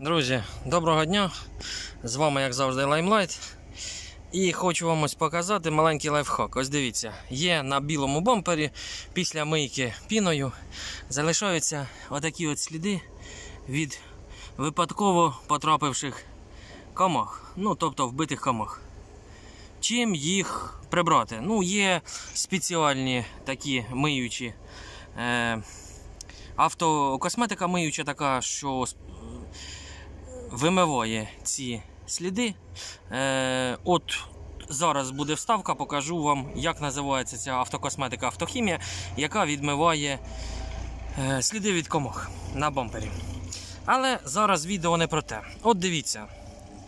Друзі, доброго дня! З вами, як завжди, Limelight. І хочу вам ось показати маленький лайфхак. Ось дивіться, є на білому бампері після мийки піною залишаються отакі от сліди від випадково потрапивших комах, ну тобто вбитих комах. Чим їх прибрати? Ну, є спеціальні такі миючі. Е, автокосметика миюча така, що вимиває ці сліди. Е, от зараз буде вставка, покажу вам, як називається ця автокосметика автохімія, яка відмиває е, сліди від комах на бампері. Але зараз відео не про те. От дивіться,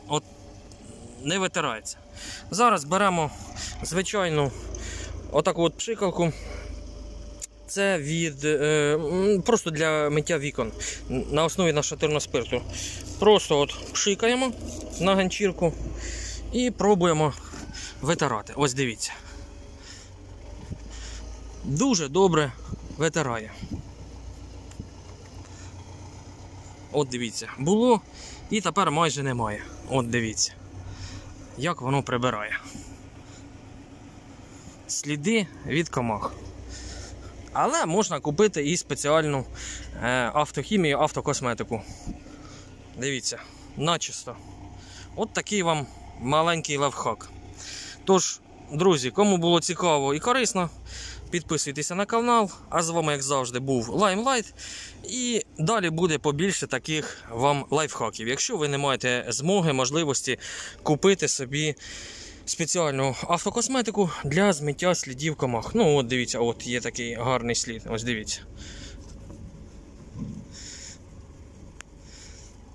от не витирається. Зараз беремо звичайну отаку от пшикалку. Це від е, просто для миття вікон на основі нашатирного спирту. Просто от пшикаємо на ганчірку і пробуємо витирати. Ось дивіться. Дуже добре витирає. От дивіться, було і тепер майже немає. От дивіться, як воно прибирає. Сліди від комах. Але можна купити і спеціальну е, автохімію, автокосметику. Дивіться, начисто. От такий вам маленький лайфхак. Тож, друзі, кому було цікаво і корисно, підписуйтеся на канал. А з вами, як завжди, був Limelight. І далі буде побільше таких вам лайфхаків. Якщо ви не маєте змоги, можливості купити собі спеціальну автокосметику для змиття слідів комах. Ну, от дивіться, от є такий гарний слід. Ось дивіться.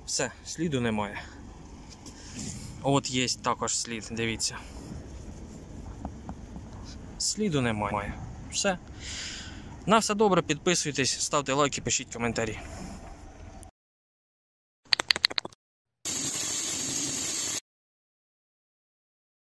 Все, сліду немає. От є також слід, дивіться. Сліду немає. Все. На все добре, підписуйтесь, ставте лайки, пишіть коментарі.